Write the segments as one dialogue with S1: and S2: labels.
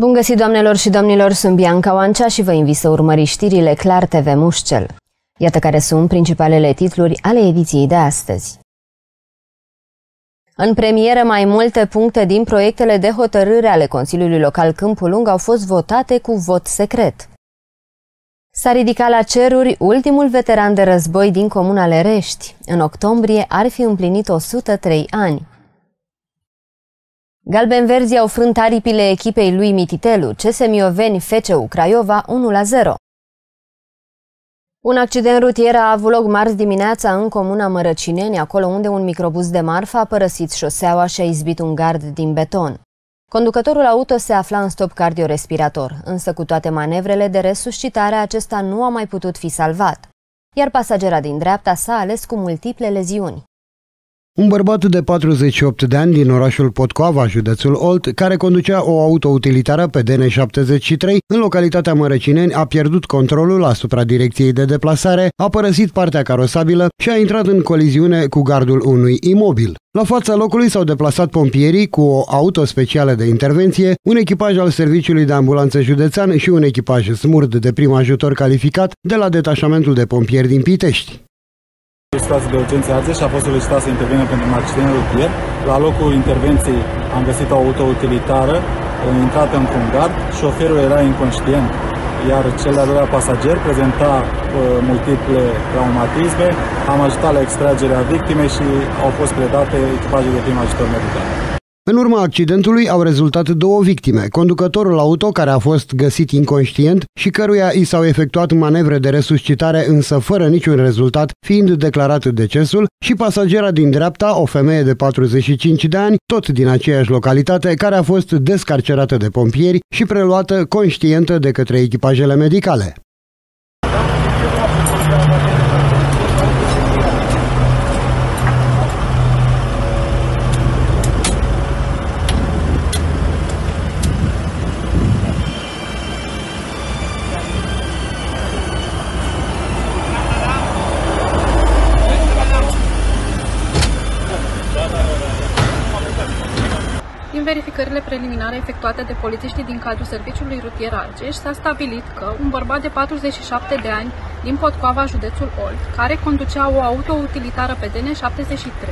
S1: Bun găsit, doamnelor și domnilor, sunt Bianca Oancea și vă invit să urmăriți știrile Clar TV Mușcel. Iată care sunt principalele titluri ale ediției de astăzi. În premieră, mai multe puncte din proiectele de hotărâre ale Consiliului Local Câmpul Lung au fost votate cu vot secret. S-a ridicat la ceruri ultimul veteran de război din comuna Lerești. În octombrie ar fi împlinit 103 ani. Galben-verzi au frânt aripile echipei lui Mititelu, CS Mioveni, FCU Craiova 1-0. Un accident rutier a avut loc marți dimineața în comuna Mărăcineni, acolo unde un microbuz de marfă a părăsit șoseaua și a izbit un gard din beton. Conducătorul auto se afla în stop cardiorespirator, însă cu toate manevrele de resuscitare acesta nu a mai putut fi salvat, iar pasagera din dreapta s-a ales cu multiple leziuni.
S2: Un bărbat de 48 de ani din orașul Potcoava, județul Olt, care conducea o autoutilitară pe DN73 în localitatea Mărăcineni, a pierdut controlul asupra direcției de deplasare, a părăsit partea carosabilă și a intrat în coliziune cu gardul unui imobil. La fața locului s-au deplasat pompierii cu o auto specială de intervenție, un echipaj al Serviciului de Ambulanță Județean și un echipaj smurd de prim ajutor calificat de la detașamentul de pompieri din Pitești
S3: situație de urgență Argeș și a fost solicitat să intervină pentru un accident rutier. La locul intervenției am găsit o auto utilitară intrată într-un gard, șoferul era inconștient, iar cel de-al doilea pasager prezenta uh, multiple traumatisme. Am ajutat la extragerea victimei și au fost predate echipaje de prim ajutor medical.
S2: În urma accidentului au rezultat două victime, conducătorul auto care a fost găsit inconștient și căruia i s-au efectuat manevre de resuscitare însă fără niciun rezultat, fiind declarat decesul, și pasagera din dreapta, o femeie de 45 de ani, tot din aceeași localitate, care a fost descarcerată de pompieri și preluată conștientă de către echipajele medicale.
S4: Verificările preliminare efectuate de polițiștii din cadrul Serviciului Rutier Argeș, s-a stabilit că un bărbat de 47 de ani din Potcoava, județul Olt, care conducea o auto-utilitară pe DN73,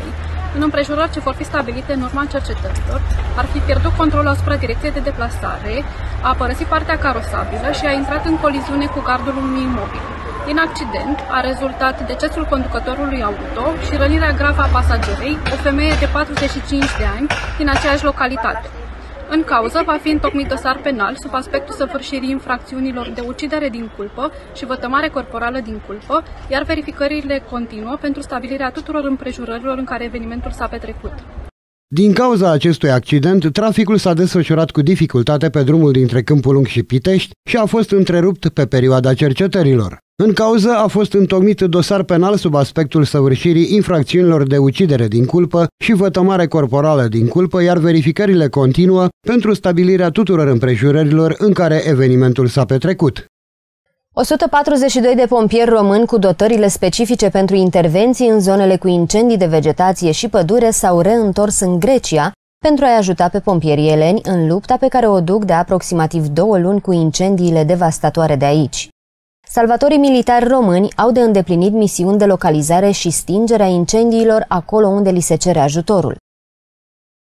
S4: în împrejurări ce vor fi stabilite în urma cercetărilor, ar fi pierdut controlul asupra direcției de deplasare, a părăsit partea carosabilă și a intrat în coliziune cu gardul unui imobil. Din accident a rezultat decesul conducătorului auto și rănirea gravă a pasagerei, o femeie de 45 de ani din aceeași localitate. În cauză va fi întocmit dosar penal sub aspectul săvârșirii infracțiunilor de ucidere din culpă și vătămare corporală din culpă, iar verificările continuă pentru stabilirea tuturor împrejurărilor în care evenimentul s-a petrecut.
S2: Din cauza acestui accident, traficul s-a desfășurat cu dificultate pe drumul dintre Câmpul Lung și Pitești și a fost întrerupt pe perioada cercetărilor. În cauză a fost întocmit dosar penal sub aspectul săvârșirii infracțiunilor de ucidere din culpă și vătămare corporală din culpă, iar verificările continuă pentru stabilirea tuturor împrejurărilor în care evenimentul s-a petrecut.
S1: 142 de pompieri români cu dotările specifice pentru intervenții în zonele cu incendii de vegetație și pădure s-au reîntors în Grecia pentru a-i ajuta pe pompierii eleni în lupta pe care o duc de aproximativ două luni cu incendiile devastatoare de aici. Salvatorii militari români au de îndeplinit misiuni de localizare și stingere a incendiilor acolo unde li se cere ajutorul.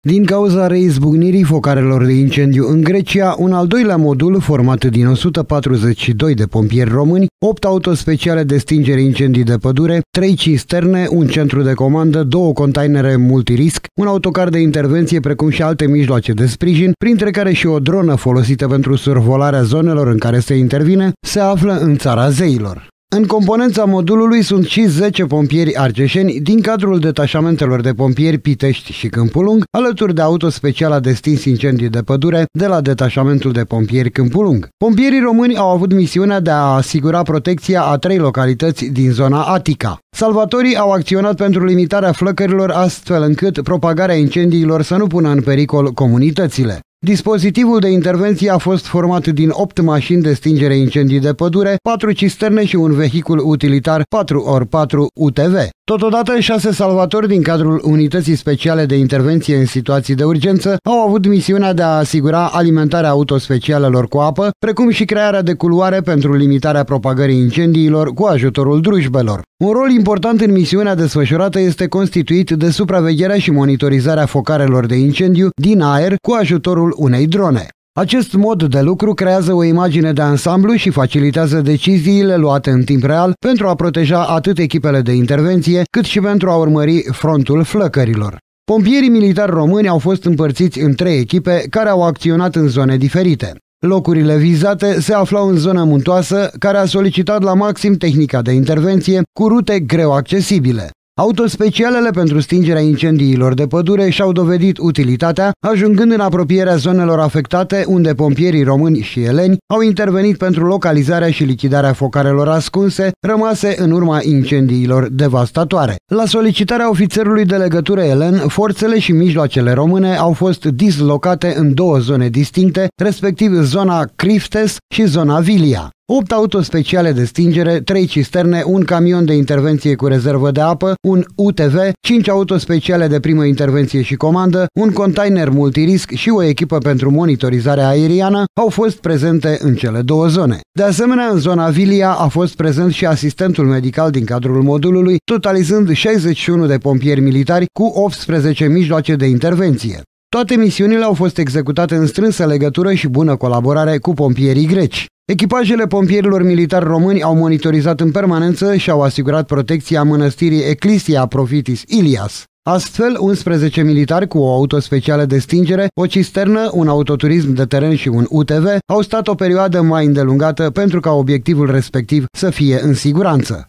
S2: Din cauza reizbucnirii focarelor de incendiu în Grecia, un al doilea modul, format din 142 de pompieri români, 8 autospeciale de stingere incendii de pădure, 3 cisterne, un centru de comandă, două containere multirisc, un autocar de intervenție precum și alte mijloace de sprijin, printre care și o dronă folosită pentru survolarea zonelor în care se intervine, se află în țara zeilor. În componența modulului sunt și 10 pompieri arceșeni din cadrul detașamentelor de pompieri Pitești și Câmpulung, alături de auto speciala de stins incendii de pădure de la detașamentul de pompieri Câmpulung. Pompierii români au avut misiunea de a asigura protecția a trei localități din zona Atica. Salvatorii au acționat pentru limitarea flăcărilor astfel încât propagarea incendiilor să nu pună în pericol comunitățile. Dispozitivul de intervenție a fost format din 8 mașini de stingere incendii de pădure, 4 cisterne și un vehicul utilitar 4x4 UTV. Totodată, șase salvatori din cadrul Unității Speciale de Intervenție în situații de urgență au avut misiunea de a asigura alimentarea autospecialelor cu apă, precum și crearea de culoare pentru limitarea propagării incendiilor cu ajutorul drujbelor. Un rol important în misiunea desfășurată este constituit de supravegherea și monitorizarea focarelor de incendiu din aer cu ajutorul unei drone. Acest mod de lucru creează o imagine de ansamblu și facilitează deciziile luate în timp real pentru a proteja atât echipele de intervenție, cât și pentru a urmări frontul flăcărilor. Pompierii militari români au fost împărțiți în trei echipe care au acționat în zone diferite. Locurile vizate se aflau în zona muntoasă, care a solicitat la maxim tehnica de intervenție cu rute greu accesibile. Autospecialele pentru stingerea incendiilor de pădure și-au dovedit utilitatea, ajungând în apropierea zonelor afectate, unde pompierii români și eleni au intervenit pentru localizarea și lichidarea focarelor ascunse, rămase în urma incendiilor devastatoare. La solicitarea ofițerului de legătură elen, forțele și mijloacele române au fost dislocate în două zone distincte, respectiv zona Criftes și zona Vilia. 8 auto speciale de stingere, 3 cisterne, un camion de intervenție cu rezervă de apă, un UTV, 5 auto speciale de primă intervenție și comandă, un container multirisc și o echipă pentru monitorizare aeriană au fost prezente în cele două zone. De asemenea, în zona Vilia a fost prezent și asistentul medical din cadrul modulului, totalizând 61 de pompieri militari cu 18 mijloace de intervenție. Toate misiunile au fost executate în strânsă legătură și bună colaborare cu pompierii greci. Echipajele pompierilor militari români au monitorizat în permanență și au asigurat protecția mănăstirii Ecclesia Profitis Ilias. Astfel, 11 militari cu o auto specială de stingere, o cisternă, un autoturism de teren și un UTV au stat o perioadă mai îndelungată pentru ca obiectivul respectiv să fie în siguranță.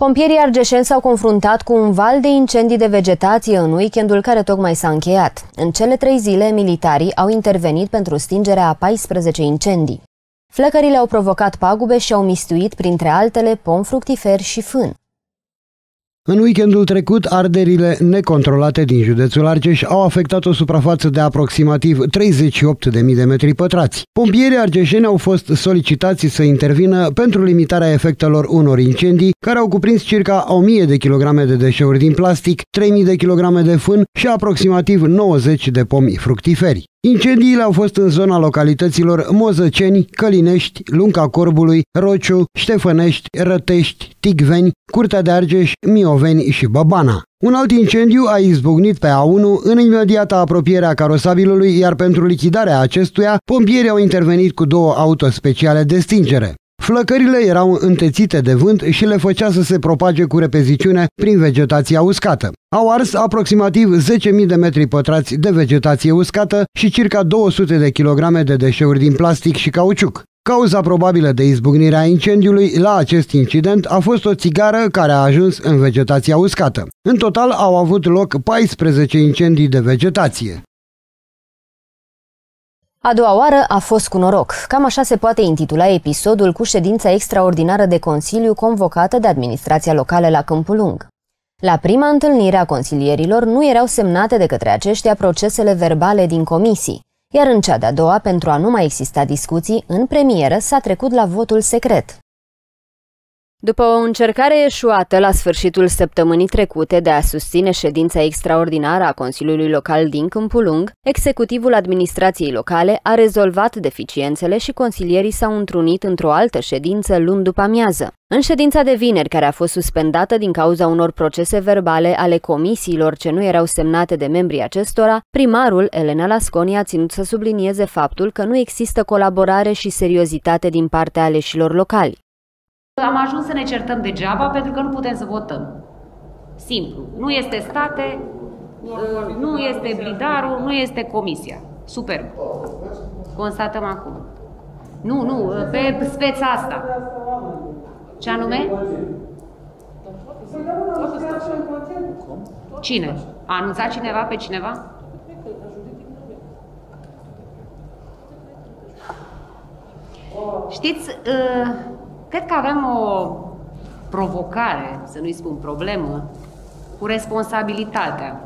S1: Pompierii argeșeni s-au confruntat cu un val de incendii de vegetație în weekendul care tocmai s-a încheiat. În cele trei zile, militarii au intervenit pentru stingerea a 14 incendii. Flăcările au provocat pagube și au mistuit, printre altele, pom fructiferi și fân.
S2: În weekendul trecut, arderile necontrolate din județul Argeș au afectat o suprafață de aproximativ 38.000 de metri pătrați. Pompierii argeșeni au fost solicitați să intervină pentru limitarea efectelor unor incendii care au cuprins circa 1000 de kilograme de deșeuri din plastic, 3000 de kilograme de fân și aproximativ 90 de pomi fructiferi. Incendiile au fost în zona localităților Mozăceni, Călinești, Lunca Corbului, Rociu, Ștefănești, Rătești, Tigveni, Curtea de Argeș, Mioveni și Băbana. Un alt incendiu a izbucnit pe A1 în imediata apropiere a carosabilului, iar pentru lichidarea acestuia, pompierii au intervenit cu două auto speciale de stingere. Flăcările erau întețite de vânt și le făcea să se propage cu repeziciune prin vegetația uscată. Au ars aproximativ 10.000 de metri pătrați de vegetație uscată și circa 200 de kilograme de deșeuri din plastic și cauciuc. Cauza probabilă de izbucnire a incendiului la acest incident a fost o țigară care a ajuns în vegetația uscată. În total au avut loc 14 incendii de vegetație.
S1: A doua oară a fost cu noroc. Cam așa se poate intitula episodul cu ședința extraordinară de Consiliu convocată de administrația locală la Câmpul Lung. La prima întâlnire a consilierilor nu erau semnate de către aceștia procesele verbale din comisii, iar în cea de-a doua, pentru a nu mai exista discuții, în premieră s-a trecut la votul secret. După o încercare eșuată la sfârșitul săptămânii trecute de a susține ședința extraordinară a Consiliului Local din Câmpulung, executivul administrației locale a rezolvat deficiențele și consilierii s-au întrunit într-o altă ședință luni după amiază. În ședința de vineri, care a fost suspendată din cauza unor procese verbale ale comisiilor ce nu erau semnate de membrii acestora, primarul Elena Lasconi a ținut să sublinieze faptul că nu există colaborare și seriozitate din partea aleșilor locali.
S5: Am ajuns să ne certăm degeaba pentru că nu putem să votăm. Simplu. Nu este state, uh, nu este blidarul, nu este comisia. Superb. Constatăm acum. Nu, nu, uh, pe speța asta. Ce anume? Cine? A anunțat cineva pe cineva? Știți, uh, Cred că avem o provocare, să nu-i spun problemă, cu responsabilitatea.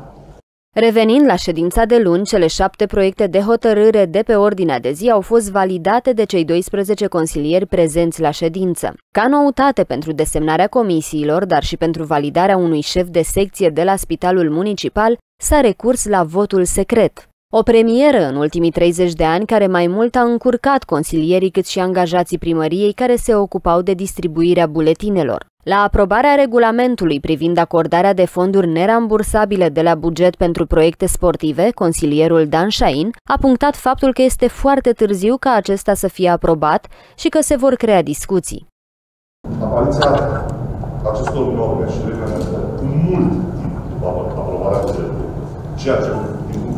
S1: Revenind la ședința de luni, cele șapte proiecte de hotărâre de pe ordinea de zi au fost validate de cei 12 consilieri prezenți la ședință. Ca noutate pentru desemnarea comisiilor, dar și pentru validarea unui șef de secție de la Spitalul Municipal, s-a recurs la votul secret. O premieră în ultimii 30 de ani care mai mult a încurcat consilierii cât și angajații primăriei care se ocupau de distribuirea buletinelor. La aprobarea regulamentului privind acordarea de fonduri nerambursabile de la buget pentru proiecte sportive, consilierul Dan Shain a punctat faptul că este foarte târziu ca acesta să fie aprobat și că se vor crea discuții.
S6: Apariția acestor norme și reglemente cu mult timp după aprobarea bugetului, ceea ce, din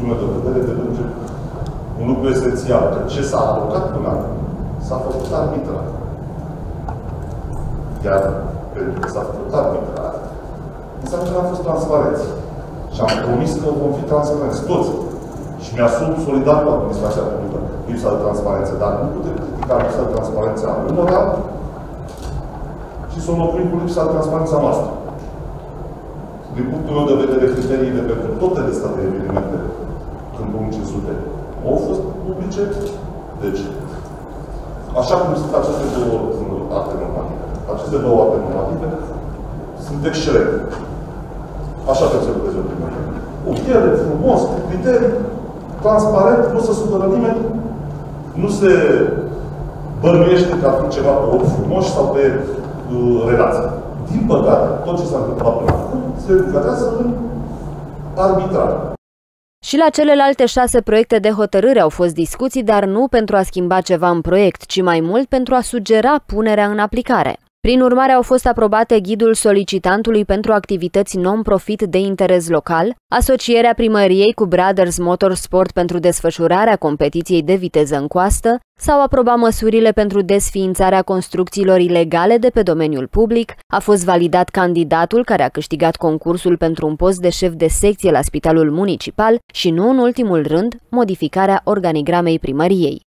S6: punctul meu de vedere, devinge un lucru esențial. Că ce s-a alocat până acum, s-a făcut arbitrar. Iar pentru că s-a făcut arbitrar, înseamnă că n-am fost transparenți. Și am promis că vom fi transparenți toți. Și mi-asum solidar cu administrația publică lipsa de transparență. Dar nu putem critica lipsa de transparență a unora și să o înlocuim cu lipsa de transparență a noastră. Din punctul meu de vedere, criteriile pentru toate statele evenimentele 2500. au fost publice. Deci, așa cum sunt aceste două alternative. Aceste două alternative sunt excelente. Așa trebuie să lucreze o primărie. O piele, frumos, cu criterii, transparent, nu se supără nimeni, nu se bănuiește că a ceva pe ochi frumoși sau pe uh, relații. Din păcate, tot ce s-a întâmplat până acum se lucrează în arbitrar.
S1: Și la celelalte șase proiecte de hotărâre au fost discuții, dar nu pentru a schimba ceva în proiect, ci mai mult pentru a sugera punerea în aplicare. Prin urmare, au fost aprobate ghidul solicitantului pentru activități non-profit de interes local, asocierea primăriei cu Brothers Motorsport pentru desfășurarea competiției de viteză în coastă, sau aprobat măsurile pentru desființarea construcțiilor ilegale de pe domeniul public, a fost validat candidatul care a câștigat concursul pentru un post de șef de secție la Spitalul Municipal și, nu în ultimul rând, modificarea organigramei primăriei.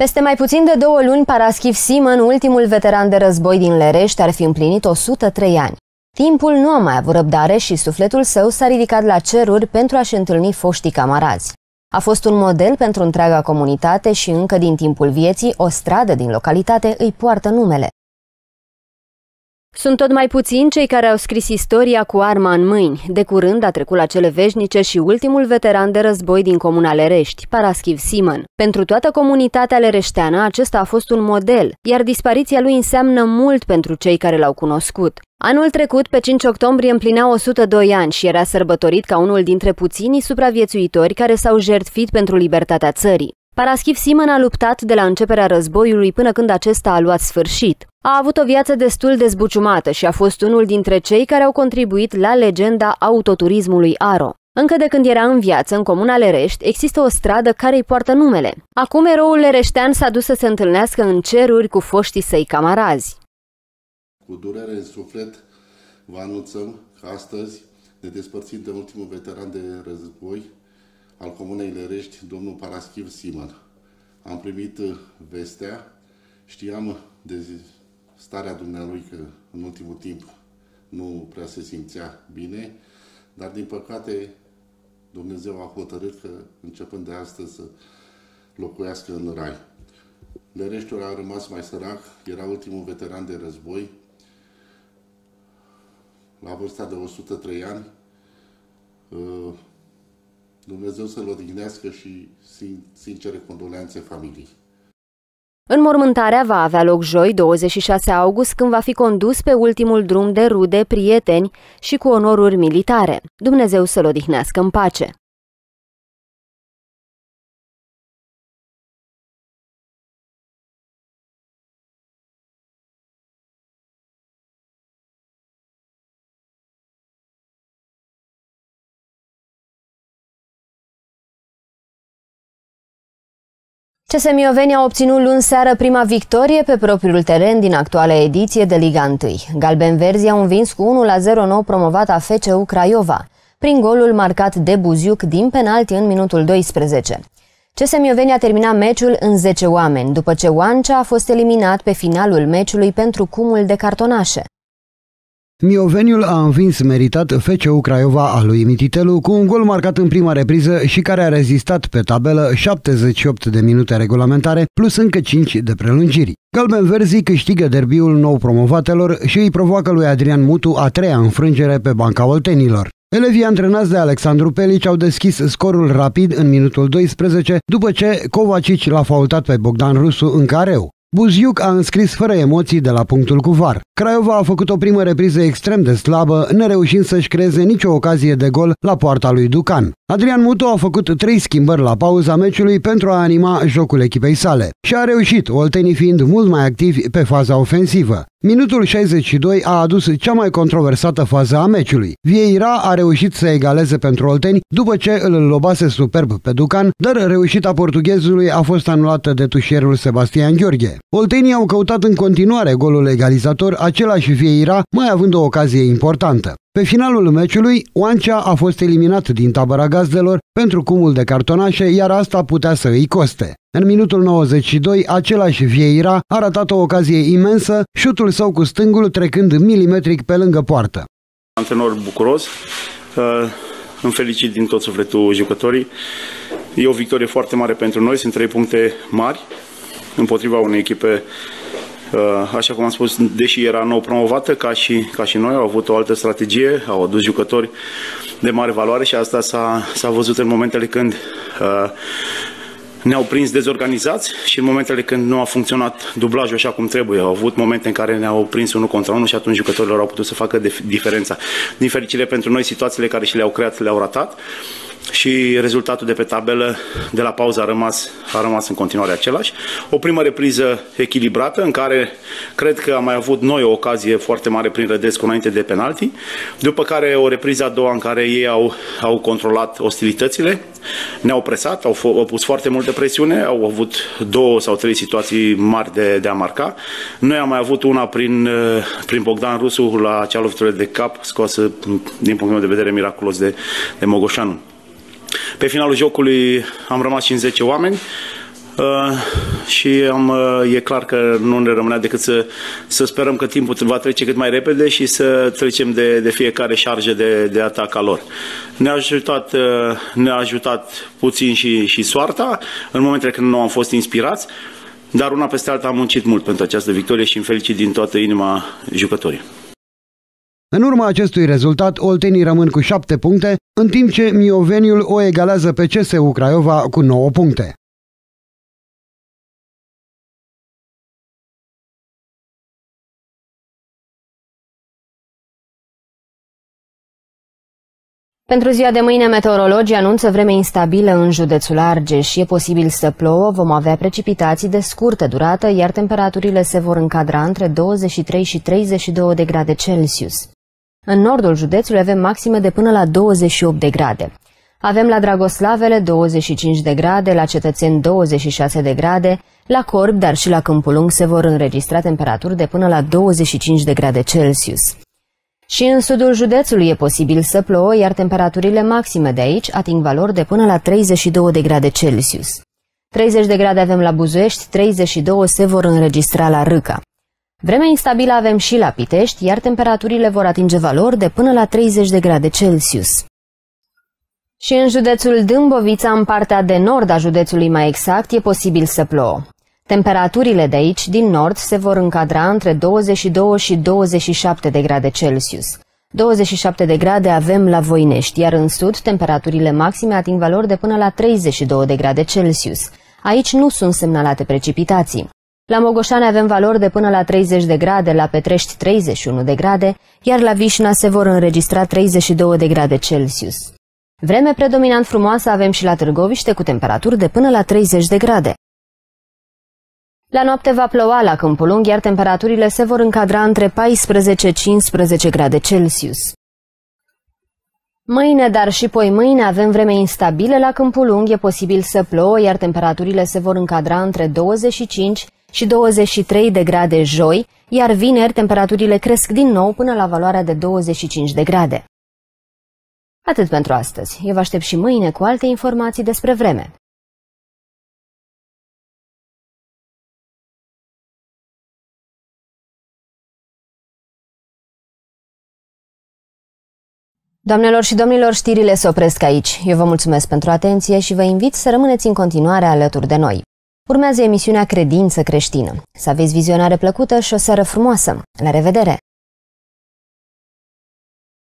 S1: Peste mai puțin de două luni, Paraschiv Simon, ultimul veteran de război din Lerești, ar fi împlinit 103 ani. Timpul nu a mai avut răbdare și sufletul său s-a ridicat la ceruri pentru a-și întâlni foștii camarazi. A fost un model pentru întreaga comunitate și încă din timpul vieții, o stradă din localitate îi poartă numele. Sunt tot mai puțini cei care au scris istoria cu arma în mâini. De curând a trecut la cele veșnice și ultimul veteran de război din comuna Lerești, Paraschiv Simon. Pentru toată comunitatea lereșteană, acesta a fost un model, iar dispariția lui înseamnă mult pentru cei care l-au cunoscut. Anul trecut, pe 5 octombrie, împlinea 102 ani și era sărbătorit ca unul dintre puținii supraviețuitori care s-au jertfit pentru libertatea țării. Paraschiv Simon a luptat de la începerea războiului până când acesta a luat sfârșit. A avut o viață destul de zbuciumată și a fost unul dintre cei care au contribuit la legenda autoturismului Aro. Încă de când era în viață, în comuna Lerești, există o stradă care îi poartă numele. Acum eroul lereștean s-a dus să se întâlnească în ceruri cu foștii săi camarazi.
S7: Cu durere în suflet, vă anunțăm că astăzi ne despărțim de ultimul veteran de război al Comunei Lerești, domnul Paraschiv Simon. Am primit vestea, știam de starea dumnealui că în ultimul timp nu prea se simțea bine, dar din păcate Dumnezeu a hotărât că începând de astăzi să locuiască în rai. Lereștiul a rămas mai sărac, era ultimul veteran de război, la vârsta de 103 ani. Uh, Dumnezeu să-l odihnească și sincere condoleanțe familiei.
S1: Înmormântarea va avea loc joi, 26 august, când va fi condus pe ultimul drum de rude, prieteni și cu onoruri militare. Dumnezeu să-l odihnească în pace. CSMioveni a obținut luni seară prima victorie pe propriul teren din actuala ediție de Liga 1. Galben-Verzi au învins cu 1-0 nou promovata FCU Craiova, prin golul marcat de Buziuc din penalti în minutul 12. CSMioveni a terminat meciul în 10 oameni, după ce Oancea a fost eliminat pe finalul meciului pentru cumul de cartonașe.
S2: Mioveniul a învins meritat FCU Craiova a lui Mititelu cu un gol marcat în prima repriză și care a rezistat pe tabelă 78 de minute regulamentare plus încă 5 de prelungiri. Galben Verzi câștigă derbiul nou promovatelor și îi provoacă lui Adrian Mutu a treia înfrângere pe banca oltenilor. Elevii antrenați de Alexandru Pelici au deschis scorul rapid în minutul 12, după ce Kovacic l-a faultat pe Bogdan Rusu în careu. Buziuc a înscris fără emoții de la punctul cu var. Craiova a făcut o primă repriză extrem de slabă, nereușind să-și creeze nicio ocazie de gol la poarta lui Ducan. Adrian Mutu a făcut trei schimbări la pauza meciului pentru a anima jocul echipei sale și a reușit, oltenii fiind mult mai activi pe faza ofensivă. Minutul 62 a adus cea mai controversată fază a meciului. Vieira a reușit să egaleze pentru Olteni după ce îl lobase superb pe Ducan, dar reușita portughezului a fost anulată de tușierul Sebastian Gheorghe. Oltenii au căutat în continuare golul egalizator, același Vieira mai având o ocazie importantă. Pe finalul meciului, Oancea a fost eliminat din tabăra gazdelor pentru cumul de cartonașe, iar asta putea să îi coste. În minutul 92, același Vieira a ratat o ocazie imensă, șutul său cu stângul trecând milimetric pe lângă poartă.
S8: Antrenor bucuros, îmi felicit din tot sufletul jucătorii. E o victorie foarte mare pentru noi, sunt trei puncte mari împotriva unei echipe Uh, așa cum am spus, deși era nou promovată, ca și, ca și noi, au avut o altă strategie, au adus jucători de mare valoare și asta s-a, văzut în momentele când uh, ne-au prins dezorganizați și în momentele când nu a funcționat dublajul așa cum trebuie. Au avut momente în care ne-au prins unul contra unul și atunci jucătorilor au putut să facă diferența. Din fericire pentru noi, situațiile care și le-au creat le-au ratat și rezultatul de pe tabelă de la pauză a rămas, a rămas în continuare același. O primă repriză echilibrată în care cred că am mai avut noi o ocazie foarte mare prin Rădescu înainte de penalti, după care o repriză a doua în care ei au, au controlat ostilitățile, ne-au presat, au, au pus foarte multă presiune, au avut două sau trei situații mari de, de a marca. Noi am mai avut una prin, prin Bogdan Rusu la acea lovitură de cap scoasă din punctul meu de vedere miraculos de, de Mogoșanu. Pe finalul jocului am rămas 50 oameni uh, și am, uh, e clar că nu ne rămânea decât să, să sperăm că timpul va trece cât mai repede și să trecem de, de fiecare șarjă de, de atac a lor. Ne-a ajutat, uh, ne-a ajutat puțin și, și soarta în momentele când nu am fost inspirați, dar una peste alta am muncit mult pentru această victorie și îmi felicit din toată inima jucătorii.
S2: În urma acestui rezultat, oltenii rămân cu 7 puncte, în timp ce Mioveniul o egalează pe CSU Craiova cu 9 puncte.
S1: Pentru ziua de mâine, meteorologii anunță vreme instabilă în județul Argeș. E posibil să plouă, vom avea precipitații de scurtă durată, iar temperaturile se vor încadra între 23 și 32 de grade Celsius. În nordul județului avem maxime de până la 28 de grade. Avem la Dragoslavele 25 de grade, la Cetățeni 26 de grade, la Corb, dar și la Câmpulung se vor înregistra temperaturi de până la 25 de grade Celsius. Și în sudul județului e posibil să plouă, iar temperaturile maxime de aici ating valori de până la 32 de grade Celsius. 30 de grade avem la Buzuiești, 32 se vor înregistra la Râca. Vreme instabilă avem și la Pitești, iar temperaturile vor atinge valori de până la 30 de grade Celsius. Și în județul Dâmbovița, în partea de nord a județului mai exact, e posibil să plouă. Temperaturile de aici, din nord, se vor încadra între 22 și 27 de grade Celsius. 27 de grade avem la Voinești, iar în sud temperaturile maxime ating valori de până la 32 de grade Celsius. Aici nu sunt semnalate precipitații. La Mogoșane avem valori de până la 30 de grade, la Petrești 31 de grade, iar la Vișna se vor înregistra 32 de grade Celsius. Vreme predominant frumoasă avem și la Târgoviște cu temperaturi de până la 30 de grade. La noapte va ploua la Câmpul Lung, iar temperaturile se vor încadra între 14-15 grade Celsius. Mâine, dar și poi mâine avem vreme instabilă la Câmpul Lung, e posibil să plouă, iar temperaturile se vor încadra între 25 și 23 de grade joi, iar vineri temperaturile cresc din nou până la valoarea de 25 de grade. Atât pentru astăzi. Eu vă aștept și mâine cu alte informații despre vreme. Doamnelor și domnilor, știrile se opresc aici. Eu vă mulțumesc pentru atenție și vă invit să rămâneți în continuare alături de noi. Urmează emisiunea Credință creștină. Să aveți vizionare plăcută și o seară frumoasă. La revedere!